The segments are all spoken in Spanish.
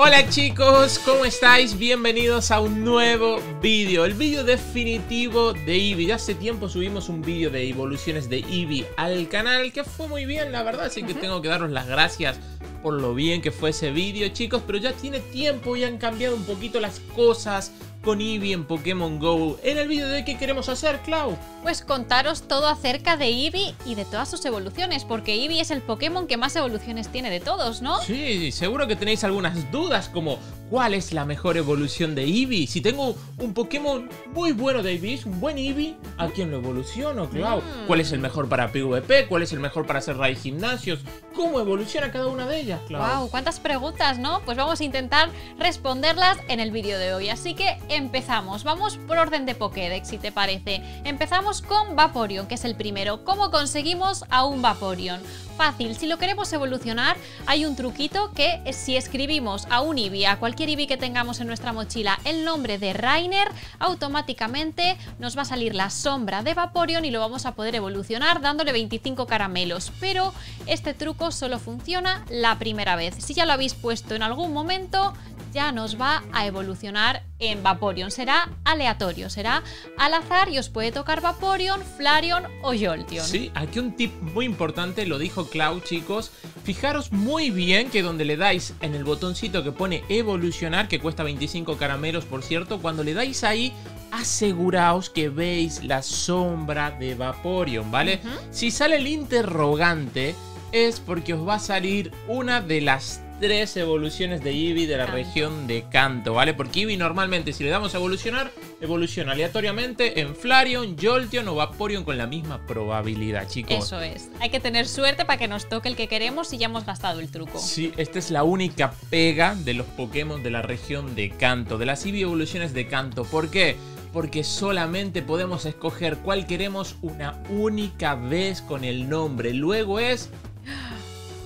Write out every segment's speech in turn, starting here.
Hola chicos, ¿cómo estáis? Bienvenidos a un nuevo vídeo, el vídeo definitivo de Eevee. Ya hace tiempo subimos un vídeo de evoluciones de Eevee al canal, que fue muy bien, la verdad, así que tengo que daros las gracias por lo bien que fue ese vídeo, chicos, pero ya tiene tiempo y han cambiado un poquito las cosas con Eevee en Pokémon GO. En el vídeo de hoy, ¿qué queremos hacer, Clau? Pues contaros todo acerca de Eevee y de todas sus evoluciones, porque Eevee es el Pokémon que más evoluciones tiene de todos, ¿no? Sí, seguro que tenéis algunas dudas como ¿cuál es la mejor evolución de Eevee? Si tengo un Pokémon muy bueno de Eevee, un buen Eevee, ¿a quién lo evoluciono, Clau? Mm. ¿Cuál es el mejor para PvP? ¿Cuál es el mejor para hacer raid gimnasios? ¿Cómo evoluciona cada una de ellas, Clau? Wow, cuántas preguntas, ¿no? Pues vamos a intentar responderlas en el vídeo de hoy. Así que empezamos. Vamos por orden de Pokédex, si te parece. Empezamos con Vaporeon, que es el primero. ¿Cómo conseguimos a un Vaporeon? Fácil, si lo queremos evolucionar, hay un truquito que si escribimos a un Eevee, a cualquier Eevee que tengamos en nuestra mochila, el nombre de Rainer, automáticamente nos va a salir la sombra de Vaporeon y lo vamos a poder evolucionar dándole 25 caramelos. Pero este truco solo funciona la primera vez. Si ya lo habéis puesto en algún momento, ya nos va a evolucionar en Vaporeon. Será aleatorio, será al azar y os puede tocar Vaporeon, Flareon o Jolteon. Sí, aquí un tip muy importante, lo dijo Clau, chicos. Fijaros muy bien que donde le dais en el botoncito que pone evolucionar, que cuesta 25 caramelos, por cierto, cuando le dais ahí, aseguraos que veis la sombra de Vaporeon, ¿vale? Si sale el interrogante, es porque os va a salir una de las tres evoluciones de Eevee de la región de Kanto, ¿vale? Porque Eevee normalmente si le damos a evolucionar, evoluciona aleatoriamente en Flareon, Jolteon o Vaporeon con la misma probabilidad, chicos. Eso es. Hay que tener suerte para que nos toque el que queremos y ya hemos gastado el truco. Sí, esta es la única pega de los Pokémon de la región de Kanto, de las Eevee evoluciones de Kanto. ¿Por qué? Porque solamente podemos escoger cuál queremos una única vez con el nombre. Luego es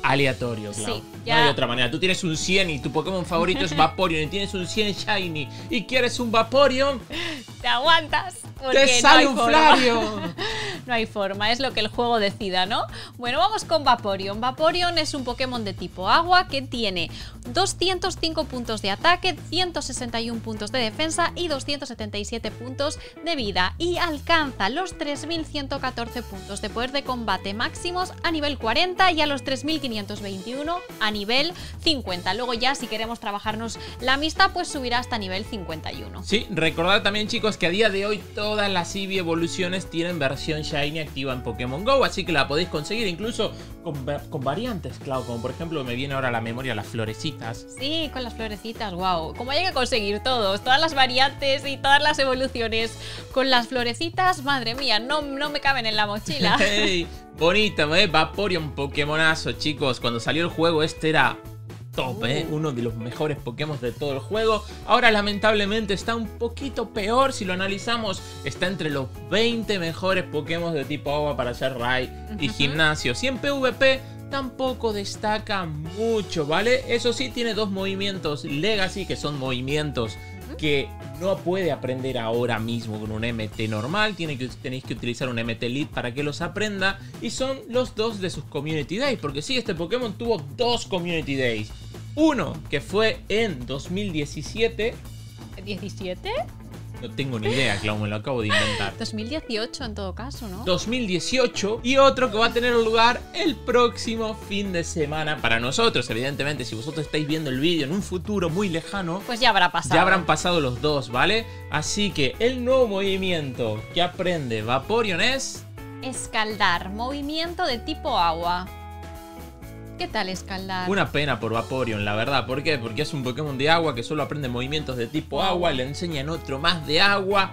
aleatorio, Clau. Sí, No hay otra manera. Tú tienes un 100 y tu Pokémon favorito es Vaporeon y tienes un 100 Shiny y quieres un Vaporeon, ¿Te aguantas? te Porque no sale hay un forma. No hay forma, es lo que el juego decida, ¿no? Bueno, vamos con Vaporeon. Vaporeon es un Pokémon de tipo agua que tiene 205 puntos de ataque, 161 puntos de defensa y 277 puntos de vida. Y alcanza los 3114 puntos de poder de combate máximos a nivel 40 y a los 3521 a nivel 50. Luego ya si queremos trabajarnos la amistad, pues subirá hasta nivel 51. Sí, recordad también chicos que a día de hoy todas las Eevee evoluciones tienen versión Shiny activa en Pokémon GO, así que la podéis conseguir incluso con, con variantes, claro, como por ejemplo me viene ahora a la memoria las florecitas. Sí, con las florecitas, wow. Como hay que conseguir todos, todas las variantes y todas las evoluciones con las florecitas, madre mía, no, no me caben en la mochila. Hey, bonito, ¿eh? Vaporeon Pokémonazo, chicos. Cuando salió el juego este era top, ¿eh? Uh. Uno de los mejores Pokémon de todo el juego. Ahora lamentablemente está un poquito peor si lo analizamos. Está entre los 20 mejores Pokémon de tipo agua para hacer raid y gimnasio. Si en PvP tampoco destaca mucho, ¿vale? Eso sí tiene dos movimientos Legacy que son movimientos que no puede aprender ahora mismo con un MT normal, tiene que, tenéis que utilizar un MT Elite para que los aprenda y son los dos de sus Community Days, porque sí, este Pokémon tuvo dos Community Days. Uno que fue en 2017, ¿17? No tengo ni idea, Clau, me lo acabo de inventar. 2018 en todo caso, ¿no? 2018 y otro que va a tener lugar el próximo fin de semana para nosotros. Evidentemente, si vosotros estáis viendo el vídeo en un futuro muy lejano, Pues ya habrá pasado. Ya habrán pasado los dos, ¿vale? Así que el nuevo movimiento que aprende Vaporeon es... Escaldar, movimiento de tipo agua. ¿Qué tal escaldar? Una pena por Vaporeon, la verdad. ¿Por qué? Porque es un Pokémon de agua que solo aprende movimientos de tipo agua, le enseñan otro más de agua.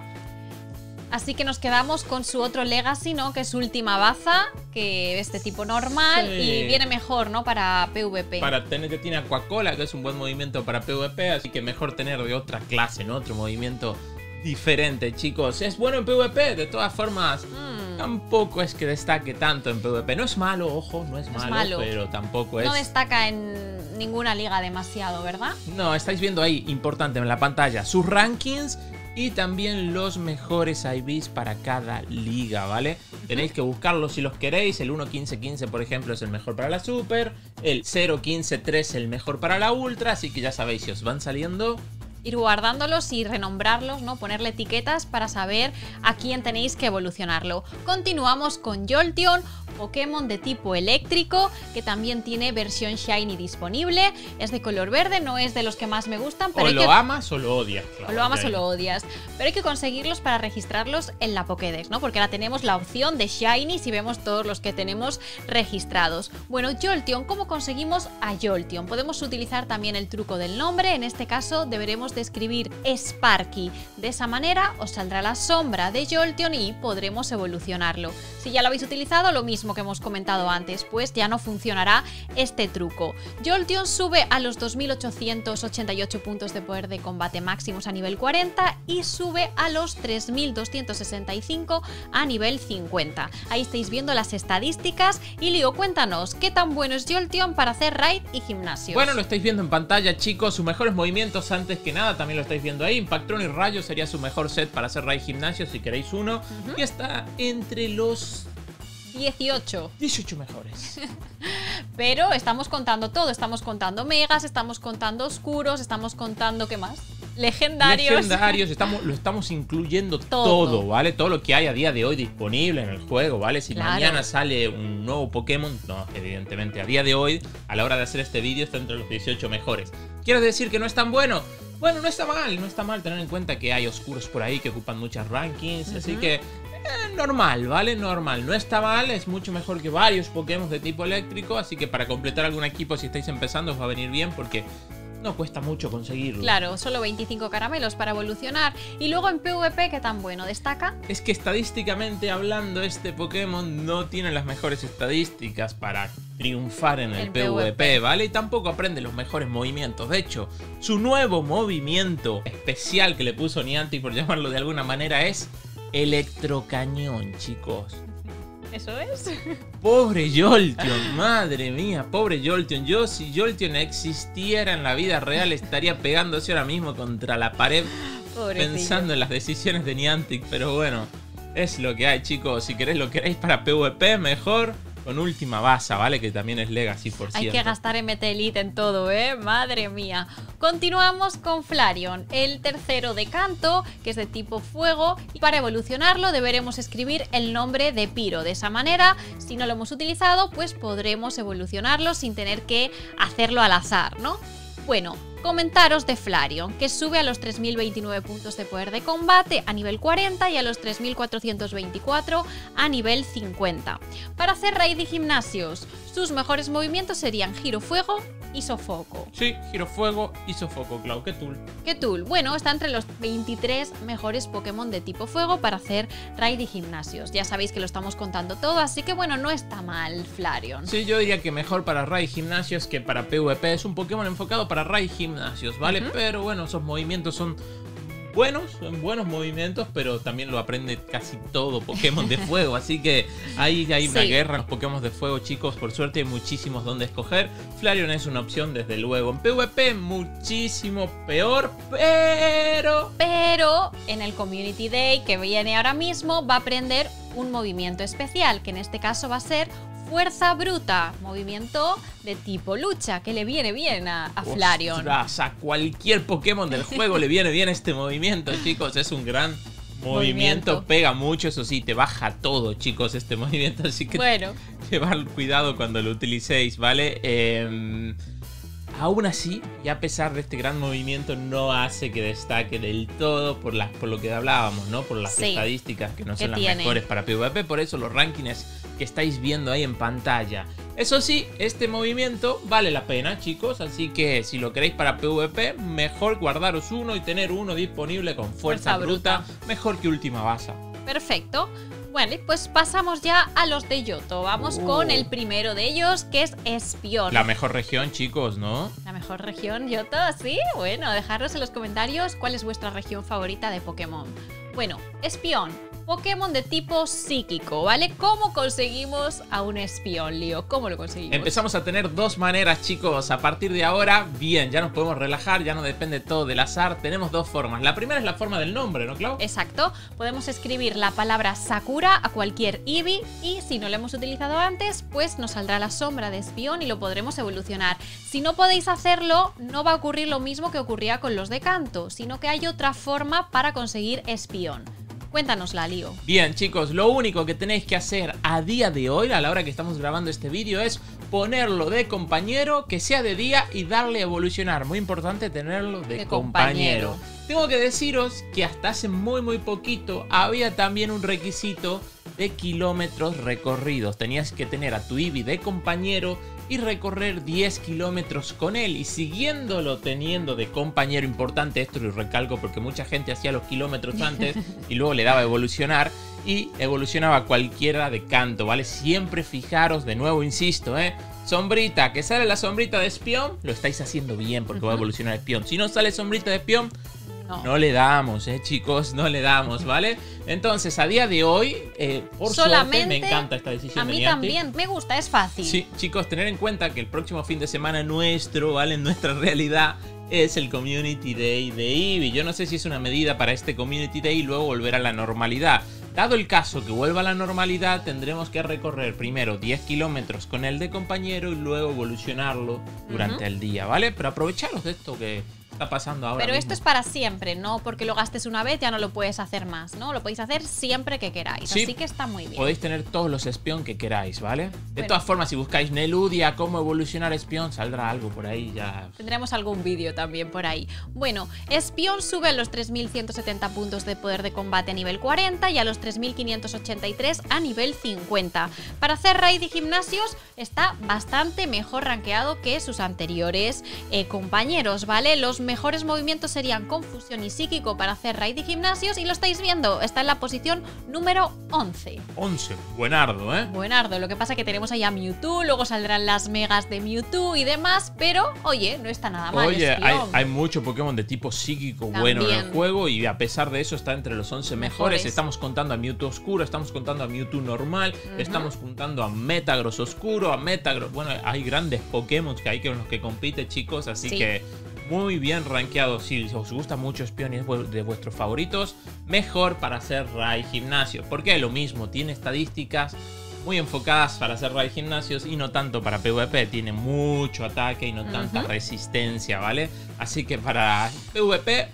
Así que nos quedamos con su otro Legacy, ¿no? Que es última baza, que es de tipo normal Sí. y viene mejor, ¿no? Para PvP. Para tener que tiene Aquacola, que es un buen movimiento para PvP, así que mejor tener de otra clase, ¿no? Otro movimiento diferente, chicos. Es bueno en PvP, de todas formas. Mm. Tampoco es que destaque tanto en PvP. No es malo, ojo, no es, No es malo, malo. pero tampoco es. No destaca en ninguna liga demasiado, ¿verdad? No, estáis viendo ahí, importante en la pantalla, sus rankings y también los mejores IVs para cada liga, ¿vale? Tenéis que buscarlos si los queréis. El 1.15.15, por ejemplo, es el mejor para la Super. el 0, 15, 13 el mejor para la Ultra, así que ya sabéis, si os van saliendo, ir guardándolos y renombrarlos, ¿no? Ponerle etiquetas para saber a quién tenéis que evolucionarlo. Continuamos con Jolteon, Pokémon de tipo eléctrico, que también tiene versión Shiny disponible. Es de color verde, no es de los que más me gustan, pero o hay lo que... amas o lo odias. O lo amas o lo odias. Pero hay que conseguirlos para registrarlos en la Pokédex, ¿no? Porque ahora tenemos la opción de Shiny si vemos todos los que tenemos registrados. Bueno, Jolteon, ¿cómo conseguimos a Jolteon? Podemos utilizar también el truco del nombre. En este caso deberemos de escribir Sparky. De esa manera os saldrá la sombra de Jolteon y podremos evolucionarlo. Si ya lo habéis utilizado, lo mismo que hemos comentado antes, pues ya no funcionará este truco. Jolteon sube a los 2888 puntos de poder de combate máximos a nivel 40 y sube a los 3265 a nivel 50. Ahí estáis viendo las estadísticas y Leo, cuéntanos, ¿qué tan bueno es Jolteon para hacer raid y gimnasio? Bueno, lo estáis viendo en pantalla, chicos. Sus mejores movimientos antes que nada, también lo estáis viendo ahí. Impactron y Rayo sería su mejor set para hacer raid gimnasio si queréis uno. Y está entre los 18. 18 mejores. Pero estamos contando todo, estamos contando megas, estamos contando oscuros, estamos contando ¿qué más? Legendarios. Legendarios, estamos, lo estamos incluyendo Todo. todo. ¿vale? Todo lo que hay a día de hoy disponible en el juego, ¿vale? Si Claro. mañana sale un nuevo Pokémon, no, evidentemente a día de hoy, a la hora de hacer este vídeo, está entre los 18 mejores. ¿Quiero decir que no es tan bueno? Bueno, no está mal, no está mal tener en cuenta que hay oscuros por ahí que ocupan muchas rankings, así que eh, normal, ¿vale? Normal, no está mal, es mucho mejor que varios Pokémon de tipo eléctrico, así que para completar algún equipo si estáis empezando os va a venir bien porque no cuesta mucho conseguirlo. Claro, solo 25 caramelos para evolucionar. Y luego en PvP, ¿qué tan bueno? ¿Destaca? Es que estadísticamente hablando, este Pokémon no tiene las mejores estadísticas para triunfar en el, El PvP, PvP. ¿vale? Y tampoco aprende los mejores movimientos. De hecho, su nuevo movimiento especial que le puso Niantic, por llamarlo de alguna manera, es Electrocañón, chicos. ¿Eso es? Pobre Jolteon, madre mía, pobre Jolteon. Yo, si Jolteon existiera en la vida real, estaría pegándose ahora mismo contra la pared Pobrecillo. pensando en las decisiones de Niantic, pero bueno, es lo que hay, chicos. Si queréis lo queréis para PvP, mejor con última basa, ¿vale? Que también es Legacy, por Hay cierto. que gastar MT Elite en todo, ¿eh? Madre mía. Continuamos con Flareon, el tercero de canto, que es de tipo fuego, y para evolucionarlo deberemos escribir el nombre de Piro. De esa manera, si no lo hemos utilizado, pues podremos evolucionarlo sin tener que hacerlo al azar, ¿no? Bueno, comentaros de Flareon, que sube a los 3029 puntos de poder de combate a nivel 40 y a los 3424 a nivel 50. Para hacer raid y gimnasios, sus mejores movimientos serían giro fuego y sofoco. Sí, Giro Fuego y Sofoco, Clau, que tú. ¿Qué tool? Bueno, está entre los 23 mejores Pokémon de tipo fuego para hacer raid y gimnasios. Ya sabéis que lo estamos contando todo, así que bueno, no está mal Flareon. Sí, yo diría que mejor para Raid Gimnasios que para PvP. Es un Pokémon enfocado para Raid Gimnasios, ¿vale? Ujú. Pero bueno, esos movimientos son buenos, son buenos movimientos, pero también lo aprende casi todo Pokémon de fuego. Así que ahí hay una Sí. guerra en los Pokémon de fuego, chicos. Por suerte hay muchísimos donde escoger. Flareon es una opción, desde luego. En PvP, muchísimo peor, pero. Pero en el Community Day que viene ahora mismo va a aprender un movimiento especial, que en este caso va a ser Fuerza Bruta, movimiento de tipo lucha, que le viene bien a, a Flareon. A cualquier Pokémon del juego le viene bien este movimiento, chicos. Es un gran movimiento, Movimiento. pega mucho, eso sí, te baja todo, chicos, este movimiento. Así que Bueno, llevar cuidado cuando lo utilicéis, ¿vale? Eh, aún así, y a pesar de este gran movimiento, no hace que destaque del todo por, las, por lo que hablábamos, ¿no? Por las Sí. estadísticas que no son las tiene. mejores para PvP, por eso los rankings que estáis viendo ahí en pantalla. Eso sí, este movimiento vale la pena, chicos, así que si lo queréis para PvP, mejor guardaros uno y tener uno disponible con fuerza, Fuerza bruta, bruta. mejor que última basa. perfecto. Bueno, pues pasamos ya a los de Yoto. Vamos Uh. con el primero de ellos, que es Espion. La mejor región, chicos, ¿no? La mejor región, Yoto, sí. Bueno, dejadnos en los comentarios cuál es vuestra región favorita de Pokémon. Bueno, Espion, Pokémon de tipo psíquico, ¿vale? ¿Cómo conseguimos a un espión, Lío? ¿Cómo lo conseguimos? Empezamos a tener dos maneras, chicos. A partir de ahora, bien, ya nos podemos relajar, ya no depende todo del azar. Tenemos dos formas. La primera es la forma del nombre, ¿no, Clau? Exacto. Podemos escribir la palabra Sakura a cualquier Eevee y si no lo hemos utilizado antes, pues nos saldrá la sombra de espión y lo podremos evolucionar. Si no podéis hacerlo, no va a ocurrir lo mismo que ocurría con los de canto, sino que hay otra forma para conseguir espión. Cuéntanos la lío. Bien, chicos, lo único que tenéis que hacer a día de hoy, a la hora que estamos grabando este vídeo, es ponerlo de compañero, que sea de día y darle a evolucionar. Muy importante tenerlo de, compañero. Tengo que deciros que hasta hace muy muy poquito había también un requisito de kilómetros recorridos. Tenías que tener a tu Eevee de compañero y recorrer 10 kilómetros con él. Y siguiéndolo teniendo de compañero importante, esto lo recalco porque mucha gente hacía los kilómetros antes y luego le daba a evolucionar y evolucionaba cualquiera de canto, ¿vale? Siempre fijaros, de nuevo insisto, ¿eh? Sombrita, que sale la sombrita de espión, lo estáis haciendo bien porque va a evolucionar espión. Si no sale sombrita de espión, no. le damos, eh, chicos, no le damos, ¿vale? Entonces, a día de hoy, eh, por suerte, me encanta esta decisión. A mí también, me gusta, es fácil. Sí, chicos, tener en cuenta que el próximo fin de semana nuestro, ¿vale? En nuestra realidad es el Community Day de Eevee. Yo no sé si es una medida para este Community Day y luego volver a la normalidad. Dado el caso que vuelva a la normalidad, tendremos que recorrer primero 10 kilómetros con el de compañero y luego evolucionarlo durante el día, ¿vale? Pero aprovecharos de esto que pasando ahora. Pero esto es para siempre, no porque lo gastes una vez ya no lo puedes hacer más, ¿no? Lo podéis hacer siempre que queráis. así que está muy bien. Podéis tener todos los espion que queráis, ¿vale? De todas formas, si buscáis Neludia, cómo evolucionar espion, saldrá algo por ahí ya. Tendremos algún vídeo también por ahí. Bueno, espion sube los 3170 puntos de poder de combate a nivel 40 y a los 3583 a nivel 50. Para hacer raid y gimnasios está bastante mejor rankeado que sus anteriores eh, compañeros, ¿vale? Los mejores movimientos serían confusión y psíquico para hacer raid y gimnasios y lo estáis viendo, está en la posición número 11. 11, buenardo, ¿eh? Buenardo, lo que pasa que tenemos ahí a Mewtwo, luego saldrán las megas de Mewtwo y demás, pero oye, no está nada mal. Oye, hay, hay, mucho Pokémon de tipo psíquico bueno en el juego y a pesar de eso está entre los 11 mejores. Estamos contando a Mewtwo oscuro, estamos contando a Mewtwo normal, estamos contando a Metagross oscuro, a Metagross... Bueno, hay grandes Pokémon que hay que los que compite, chicos, así que muy bien rankeado. Si os gusta mucho Espion de vuestros favoritos, mejor para hacer Rai Gimnasio. Porque lo mismo, tiene estadísticas muy enfocadas para hacer Rai Gimnasios y no tanto para PvP. Tiene mucho ataque y no tanta resistencia, ¿vale? Así que para PvP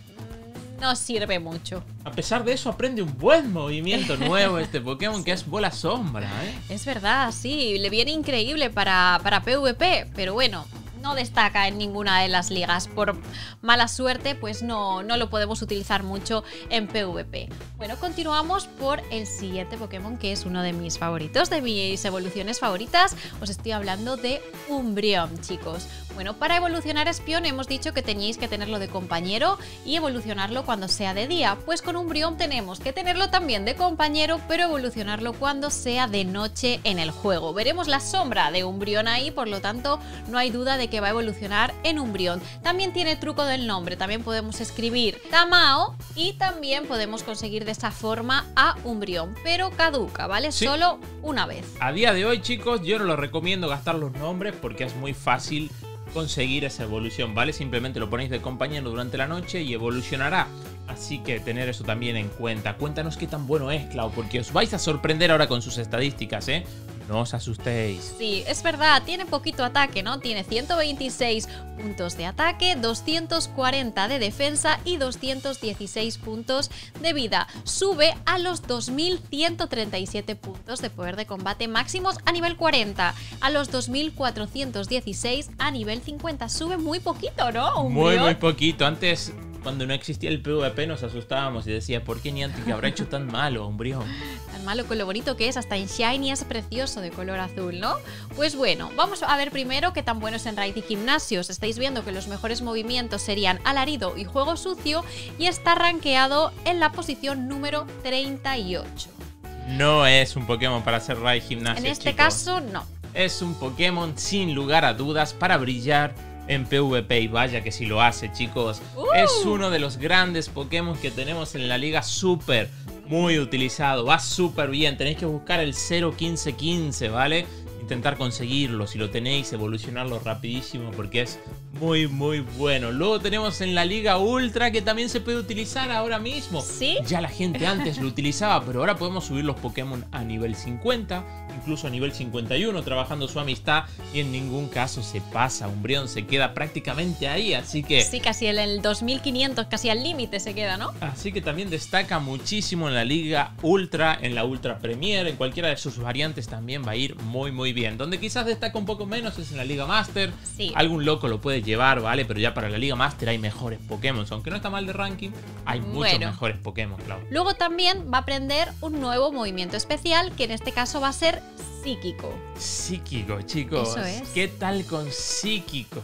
no sirve mucho. A pesar de eso, aprende un buen movimiento nuevo este Pokémon que es bola sombra, ¿eh? Es verdad, sí, le viene increíble para, para PvP, pero bueno, no destaca en ninguna de las ligas. Por mala suerte, pues no, no lo podemos utilizar mucho en PvP. Bueno, continuamos por el siguiente Pokémon, que es uno de mis favoritos, de mis evoluciones favoritas. Os estoy hablando de Umbreon, chicos. Bueno, para evolucionar Espion hemos dicho que teníais que tenerlo de compañero y evolucionarlo cuando sea de día. Pues con Umbreon tenemos que tenerlo también de compañero, pero evolucionarlo cuando sea de noche en el juego. Veremos la sombra de Umbreon ahí, por lo tanto no hay duda de que va a evolucionar en Umbreon. También tiene truco del nombre, también podemos escribir Tamao y también podemos conseguir de esa forma a Umbreon, pero caduca, ¿vale? Solo una vez. A día de hoy, chicos, yo no lo recomiendo gastar los nombres porque es muy fácil conseguir esa evolución, ¿vale? Simplemente lo ponéis de compañero durante la noche y evolucionará. Así que tener eso también en cuenta. Cuéntanos qué tan bueno es, Clau, porque os vais a sorprender ahora con sus estadísticas, ¿eh? No os asustéis. Sí, es verdad, tiene poquito ataque, ¿no? Tiene 126 puntos de ataque, 240 de defensa y 216 puntos de vida. Sube a los 2137 puntos de poder de combate máximos a nivel 40, a los 2416 a nivel 50. Sube muy poquito, ¿no? muy, muy poquito. Antes cuando no existía el PvP nos asustábamos y decía, ¿por qué Niantic habrá hecho tan malo, Umbreon? Malo con lo bonito que es, hasta en Shiny es precioso de color azul, ¿no? Pues bueno, vamos a ver primero qué tan bueno es en Raid y Gimnasios. Estáis viendo que los mejores movimientos serían Alarido y Juego Sucio y está rankeado en la posición número 38. No es un Pokémon para hacer Raid Gimnasios. En este caso, no. Es un Pokémon sin lugar a dudas para brillar en PvP y vaya que si lo hace chicos. Es uh. uno de los grandes Pokémon que tenemos en la liga Super. Muy utilizado, va súper bien. Tenéis que buscar el 01515, ¿vale? Intentar conseguirlo, si lo tenéis, evolucionarlo rapidísimo porque es muy, muy bueno. Luego tenemos en la Liga Ultra que también se puede utilizar ahora mismo. ¿Sí? Ya la gente antes lo utilizaba, pero ahora podemos subir los Pokémon a nivel 50, incluso a nivel 51, trabajando su amistad y en ningún caso se pasa. Umbreon se queda prácticamente ahí, así que... Sí, casi en el 2500, casi al límite se queda, ¿no? Así que también destaca muchísimo en la Liga Ultra, en la Ultra Premier, en cualquiera de sus variantes también va a ir muy muy bien. Donde quizás destaca un poco menos es en la Liga Master. Sí. Algún loco lo puede llevar, ¿vale? Pero ya para la Liga Master hay mejores Pokémon. Aunque no está mal de ranking, hay muchos Bueno. mejores Pokémon, claro. Luego también va a aprender un nuevo movimiento especial, que en este caso va a ser psíquico. Psíquico, chicos. Eso es. ¿Qué tal con psíquico?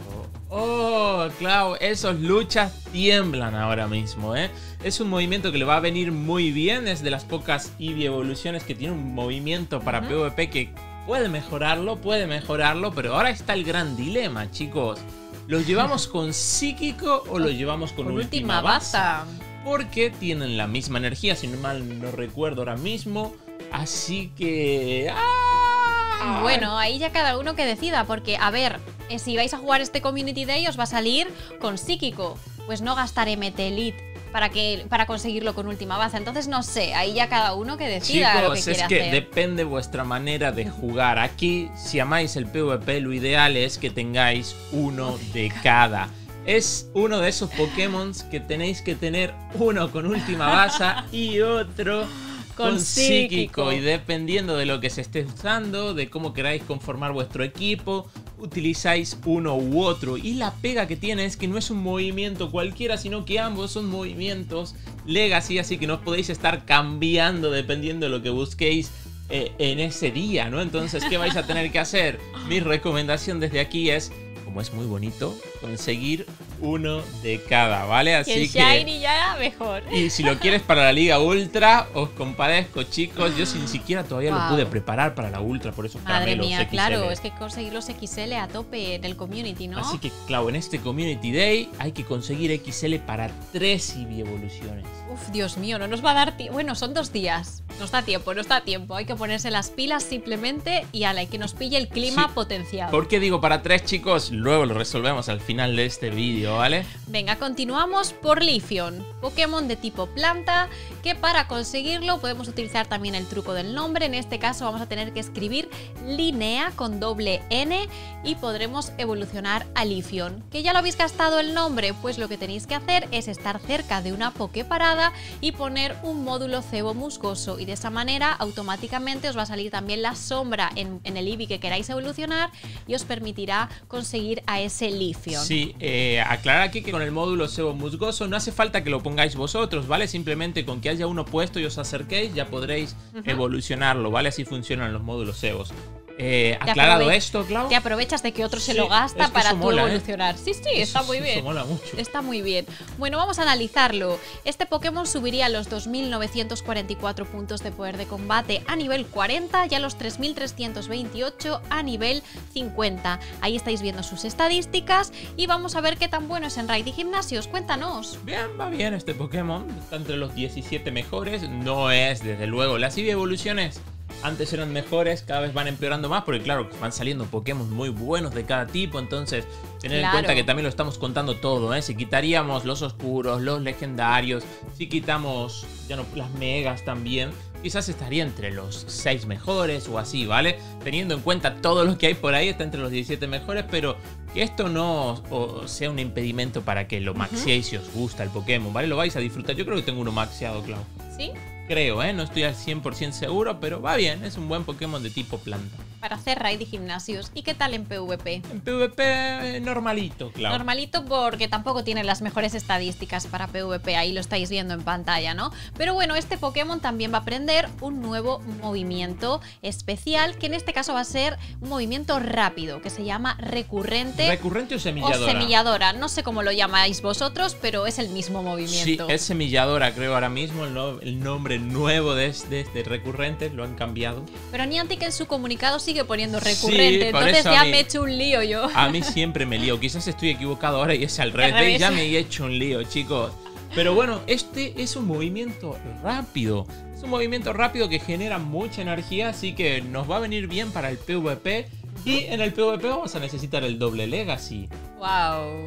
Oh, claro, esos luchas tiemblan ahora mismo, ¿eh? Es un movimiento que le va a venir muy bien. Es de las pocas Eevee evoluciones que tiene un movimiento para. PvP que puede mejorarlo, puede mejorarlo. Pero ahora está el gran dilema, chicos. ¿Lo llevamos con psíquico o lo llevamos con, Con última, última baza. porque tienen la misma energía, si no mal no recuerdo ahora mismo. Así que. ¡ah! Bueno, ahí ya cada uno que decida, porque a ver, eh, si vais a jugar este Community Day os va a salir con psíquico, pues no gastar MT Elite para, que, para conseguirlo con última baza. Entonces no sé, ahí ya cada uno que decida lo que Chicos, quiere es que hacer. depende vuestra manera de jugar. Aquí, si amáis el PvP, lo ideal es que tengáis uno de cada. Es uno de esos Pokémon que tenéis que tener uno con última baza y otro Con con, psíquico. psíquico. Y dependiendo de lo que se esté usando, de cómo queráis conformar vuestro equipo, utilizáis uno u otro. Y la pega que tiene es que no es un movimiento cualquiera, sino que ambos son movimientos legacy, así que no podéis estar cambiando dependiendo de lo que busquéis eh, en ese día, ¿no? Entonces, ¿qué vais a tener que hacer? Mi recomendación desde aquí es, como es muy bonito, conseguir uno de cada, ¿vale? Y Así el que... Shiny ya mejor. Y si lo quieres para la Liga Ultra, os compadezco, chicos. Yo sin siquiera todavía Wow. lo pude preparar para la Ultra, por eso Madre mía, XL. claro, es que conseguir los XL a tope en el community, ¿no? Así que, claro, en este Community Day hay que conseguir XL para 3 Eevee evoluciones. Uf, Dios mío, no nos va a dar tiempo. Bueno, son dos días. Nos da tiempo, nos da tiempo. Hay que ponerse las pilas simplemente y ala, y que nos pille el clima Sí. potenciado. ¿Por qué digo para 3, chicos? Luego lo resolvemos al final de este vídeo, ¿vale? Venga, continuamos por Lifion, Pokémon de tipo planta, que para conseguirlo podemos utilizar también el truco del nombre. En este caso vamos a tener que escribir Linea con doble N y podremos evolucionar a Lifion. ¿Que ya lo habéis gastado el nombre? Pues lo que tenéis que hacer es estar cerca de una Poképarada y poner un módulo cebo musgoso y de esa manera automáticamente os va a salir también la sombra en, en el Eevee que queráis evolucionar y os permitirá conseguir a ese Lifion. Sí, eh, aclarar aquí que con el módulo Sebo Musgoso no hace falta que lo pongáis vosotros, ¿vale? Simplemente con que haya uno puesto y os acerquéis ya podréis evolucionarlo, ¿vale? Así funcionan los módulos Sebos. Eh, Te aclarado esto, Clau. Te aprovechas de que otro se Sí, lo gasta es que para eso tú mola, ¿eh? evolucionar. Sí, sí, está Eso- muy eso bien. mola mucho. Está muy bien. Bueno, vamos a analizarlo. Este Pokémon subiría a los 2.944 puntos de poder de combate a nivel 40 y a los 3.328 a nivel 50. Ahí estáis viendo sus estadísticas y vamos a ver qué tan bueno es en Raid y Gimnasios. Cuéntanos. Bien, va bien este Pokémon. Está entre los 17 mejores. No es, desde luego. Las evoluciones antes eran mejores, cada vez van empeorando más, porque claro, van saliendo Pokémon muy buenos de cada tipo. Entonces, tener Claro. en cuenta que también lo estamos contando todo, ¿eh? Si quitaríamos los oscuros, los legendarios, si quitamos ya no, las megas también. Quizás estaría entre los 6 mejores o así, ¿vale? Teniendo en cuenta todo lo que hay por ahí, está entre los 17 mejores, pero que esto no o- sea un impedimento para que lo maxiéis si os gusta el Pokémon, ¿vale? Lo vais a disfrutar. Yo creo que tengo uno maxiado, Clau. ¿Sí? Creo, ¿eh? No estoy al 100% seguro, pero va bien. Es un buen Pokémon de tipo planta. Para hacer Raid y Gimnasios. ¿Y qué tal en PvP? En PvP, normalito, Clau. Normalito porque tampoco tiene las mejores estadísticas para PvP, ahí lo estáis viendo en pantalla, ¿no? Pero bueno, este Pokémon también va a aprender un nuevo movimiento especial, que en este caso va a ser un movimiento rápido, que se llama recurrente ¿Recurrente o o semilladora? semilladora. No sé cómo lo llamáis vosotros, pero es el mismo Sí, movimiento. es semilladora, creo ahora mismo. El, no- el nombre nuevo de este, de este recurrente lo han cambiado. Pero Niantic en su comunicado sigue poniendo recurrente, entonces ya mí- me he hecho un lío yo. A mí siempre me lío. Quizás estoy equivocado ahora y es al revés. revés. Ya me he hecho un lío, chicos. Pero bueno, este es un movimiento rápido. Es un movimiento rápido que genera mucha energía, así que nos va a venir bien para el PvP. Y en el PvP vamos a necesitar el doble Legacy. ¡Wow!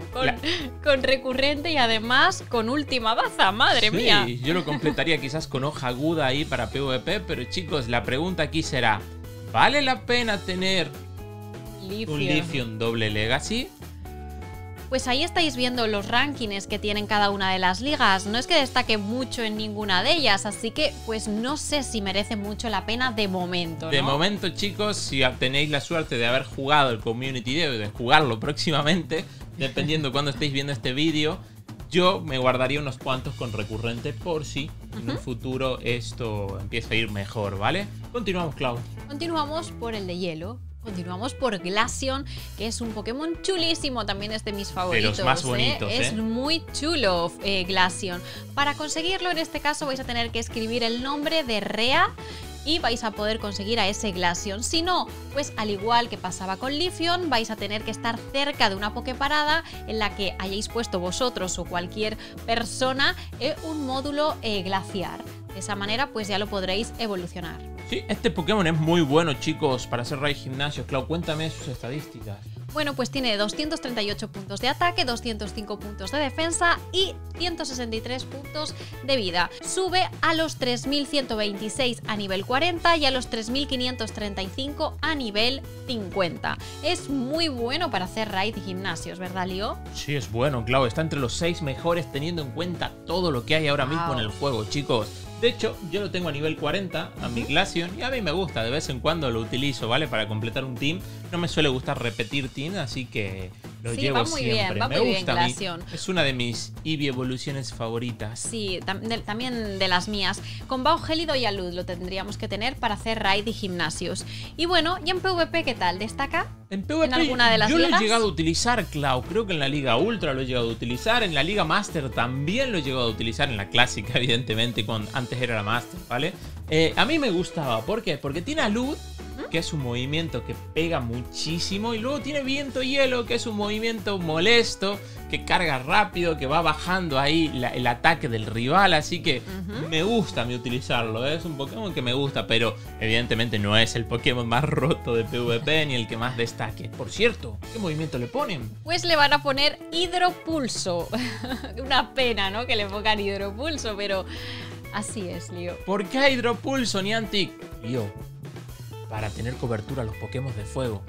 Con, recurrente y además con última baza, madre sí, mía. Yo lo completaría quizás con hoja aguda ahí para PvP, pero chicos, la pregunta aquí será: ¿vale la pena tener un Lithium doble Legacy? Pues ahí estáis viendo los rankings que tienen cada una de las ligas. No es que destaque mucho en ninguna de ellas, así que pues no sé si merece mucho la pena de momento. De momento, chicos, si tenéis la suerte de haber jugado el Community Day o de jugarlo próximamente, dependiendo cuando estéis viendo este vídeo, yo me guardaría unos cuantos con recurrente por si en un futuro esto empieza a ir mejor, ¿vale? Continuamos, Clau. Continuamos por el de hielo. Continuamos por Glaceon, que es un Pokémon chulísimo, también es de mis favoritos. De los más ¿eh? bonitos, Es ¿eh? muy chulo eh, Glaceon. Para conseguirlo, en este caso, vais a tener que escribir el nombre de Rea y vais a poder conseguir a ese Glaceon. Si no, pues al igual que pasaba con Lifion, vais a tener que estar cerca de una Poképarada en la que hayáis puesto vosotros o cualquier persona un módulo glaciar. De esa manera, pues ya lo podréis evolucionar. Sí, este Pokémon es muy bueno, chicos, para hacer Raid Gimnasio. Clau, cuéntame sus estadísticas. Bueno, pues tiene 238 puntos de ataque, 205 puntos de defensa y 163 puntos de vida. Sube a los 3126 a nivel 40 y a los 3535 a nivel 50. Es muy bueno para hacer raid y gimnasios, ¿verdad, Leo? Sí, es bueno, Clau. Está entre los 6 mejores teniendo en cuenta todo lo que hay ahora mismo en el juego, chicos. De hecho, yo lo tengo a nivel 40, a mi Glaceon, y a mí me gusta, de vez en cuando lo utilizo, ¿vale? Para completar un team. No me suele gustar repetir team, así que lo llevo va muy siempre. Bien, va me muy gusta bien, Es una de mis Eevee evoluciones favoritas. Sí, también de las mías. Con Bao Gélido y Alud lo tendríamos que tener para hacer raid y gimnasios. Y bueno, ¿y en PvP qué tal? ¿Destaca? En PvP alguna de las yo lo he llegado a utilizar, Clau. Creo que en la Liga Ultra lo he llegado a utilizar. En la Liga Master también lo he llegado a utilizar. En la clásica, evidentemente, cuando antes era la Master, ¿vale? Eh, a mí me gustaba. ¿Por qué? Porque tiene Alud que es un movimiento que pega muchísimo. Y luego tiene viento hielo, que es un movimiento molesto, que carga rápido, que va bajando ahí el ataque del rival. Así que me gusta a mí utilizarlo. ¿eh? Es un Pokémon que me gusta, pero evidentemente no es el Pokémon más roto de PvP ni el que más destaque. Por cierto, ¿qué movimiento le ponen? Pues le van a poner Hidropulso. Una pena, ¿no? Que le pongan Hidropulso, pero... Así es, Lío. ¿Por qué Hidropulso, Niantic? Lío, para tener cobertura a los Pokémon de fuego.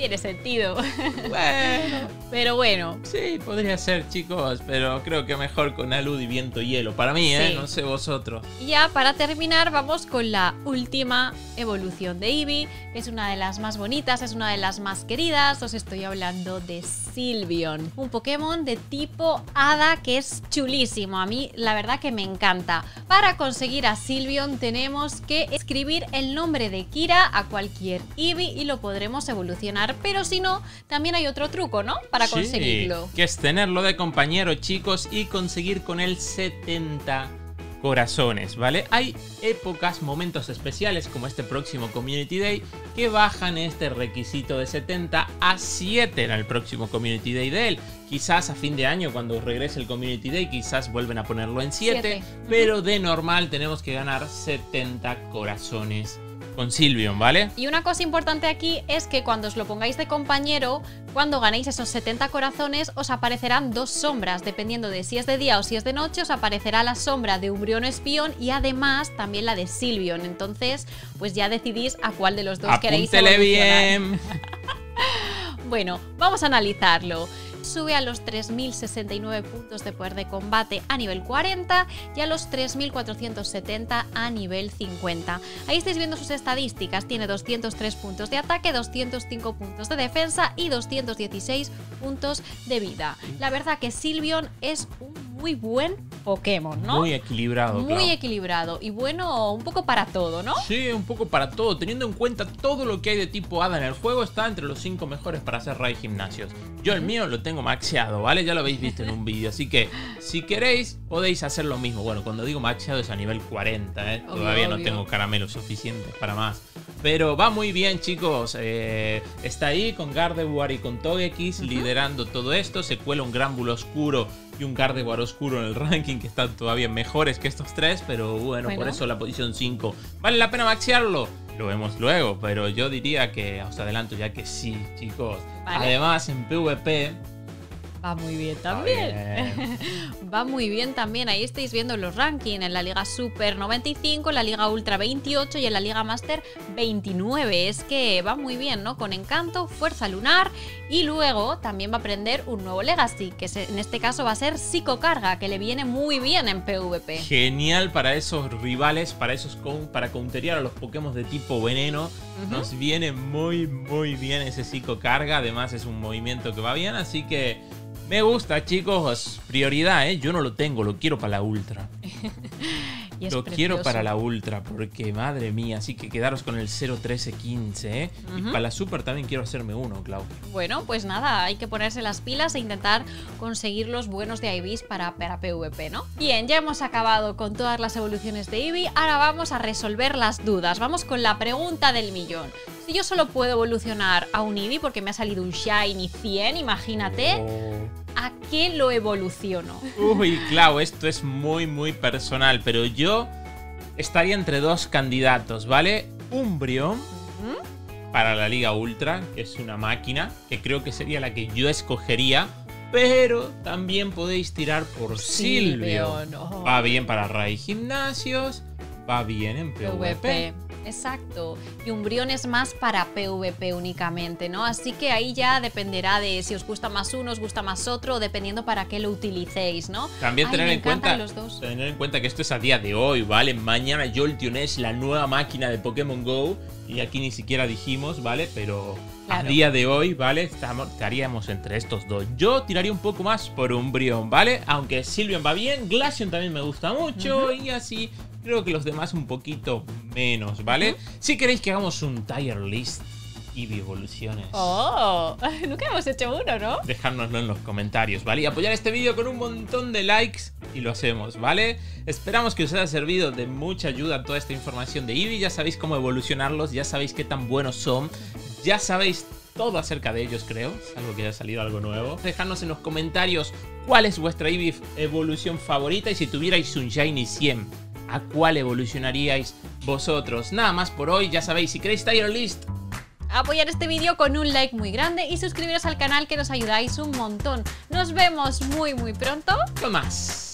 Tiene sentido. Bueno. Pero bueno. Sí, podría ser, chicos, pero creo que mejor con alud y viento hielo. Para mí, ¿eh? No sé vosotros. Y ya para terminar, vamos con la última evolución de Eevee, que es una de las más bonitas, es una de las más queridas. Os estoy hablando de Sylveon, un Pokémon de tipo Hada que es chulísimo. A mí, la verdad que me encanta. Para conseguir a Sylveon, tenemos que escribir el nombre de Kira a cualquier Eevee y lo podremos evolucionar pero si no, también hay otro truco, ¿no? Para conseguirlo. Que es tenerlo de compañero, chicos, y conseguir con él 70 corazones, ¿vale? Hay épocas, momentos especiales como este próximo Community Day que bajan este requisito de 70 a 7 en el próximo Community Day de él. Quizás a fin de año cuando regrese el Community Day quizás vuelven a ponerlo en 7, pero de normal tenemos que ganar 70 corazones con Silvion, ¿vale? Y una cosa importante aquí es que cuando os lo pongáis de compañero, cuando ganéis esos 70 corazones, os aparecerán dos sombras. Dependiendo de si es de día o si es de noche, os aparecerá la sombra de Umbreon Espion y además también la de Silvion. Entonces, pues ya decidís a cuál de los dos queréis evolucionar. bien! bueno, vamos a analizarlo sube a los 3.069 puntos de poder de combate a nivel 40 y a los 3.470 a nivel 50. Ahí estáis viendo sus estadísticas, tiene 203 puntos de ataque, 205 puntos de defensa y 216 puntos de vida. La verdad que Silvion es un muy buen Pokémon, ¿no? Muy equilibrado. Muy equilibrado y bueno, un poco para todo, ¿no? Sí, un poco para todo. Teniendo en cuenta todo lo que hay de tipo hada en el juego, está entre los 5 mejores para hacer raid gimnasios. Yo el mío lo tengo maxeado, ¿vale? Ya lo habéis visto en un vídeo. Así que si queréis, podéis hacer lo mismo. Bueno, cuando digo maxeado es a nivel 40, ¿eh? Obvio, Todavía no obvio. tengo caramelos suficientes para más. Pero va muy bien, chicos. Eh, está ahí con Gardevoir y con Togekiss liderando todo esto. Se cuela un Grámbulo oscuro y un Gardevoir oscuro en el ranking que están todavía mejores que estos tres. Pero bueno, por eso la posición 5. ¿Vale la pena maxearlo? Lo vemos luego, pero yo diría que os adelanto ya que sí, chicos. Vale. Además, en PvP. Va muy bien también. bien. Va muy bien también. Ahí estáis viendo los rankings. En la Liga Super 95, en la Liga Ultra 28 y en la Liga Master 29. Es que va muy bien, ¿no? Con Encanto, Fuerza Lunar y luego también va a aprender un nuevo Legacy, que en este caso va a ser Psicocarga, que le viene muy bien en PvP. Genial para esos rivales, para esos con- para counterear a los Pokémon de tipo veneno. Nos viene muy, muy bien ese psico carga. Además, es un movimiento que va bien. Así que me gusta, chicos. Prioridad, ¿eh? Yo no lo tengo, lo quiero para la ultra. Y es Lo quiero para la ultra, porque madre mía, así que quedaros con el 01315, ¿eh? Y Ujú. para la super también quiero hacerme uno, Clau. Bueno, pues nada, hay que ponerse las pilas e intentar conseguir los buenos de Ibis para, para PvP, ¿no? Bien, ya hemos acabado con todas las evoluciones de Eevee, ahora vamos a resolver las dudas. Vamos con la pregunta del millón. Si yo solo puedo evolucionar a un Eevee porque me ha salido un Shiny 100, imagínate, ¿a qué lo evoluciono? Uy, Clau, esto es muy, muy personal, pero yo estaría entre dos candidatos, ¿vale? Umbreon ¿Mm? para la Liga Ultra, que es una máquina, que creo que sería la que yo escogería, pero también podéis tirar por Silvio. no. Va bien para Raid Gimnasios, va bien en PvP. PvP. Exacto. Y Umbreon es más para PvP únicamente, ¿no? Así que ahí ya dependerá de si os gusta más uno, os gusta más otro, dependiendo para qué lo utilicéis, ¿no? También Ay, tener en cuenta los dos. tener en cuenta que esto es a día de hoy, ¿vale? Mañana Jolteon es la nueva máquina de Pokémon Go y aquí ni siquiera dijimos, ¿vale? Pero a día de hoy, ¿vale? Estamos, estaríamos entre estos dos. Yo tiraría un poco más por Umbreon, ¿vale? Aunque Sylveon va bien, Glaceon también me gusta mucho y así creo que los demás un poquito menos, ¿vale? Si queréis que hagamos un tier list y evoluciones. ¡Oh! Nunca hemos hecho uno, ¿no? dejárnoslo en los comentarios, ¿vale? Y apoyar este vídeo con un montón de likes y lo hacemos, ¿vale? Esperamos que os haya servido de mucha ayuda toda esta información de Eevee. Ya sabéis cómo evolucionarlos, ya sabéis qué tan buenos son, ya sabéis todo acerca de ellos, creo. Salvo que haya salido algo nuevo. Dejadnos en los comentarios cuál es vuestra Eevee evolución favorita y si tuvierais un Shiny 100, ¿a cuál evolucionaríais vosotros? Nada más por hoy, ya sabéis, si queréis tier list, Apoyar este vídeo con un like muy grande y suscribiros al canal que nos ayudáis un montón. Nos vemos muy muy pronto. con más.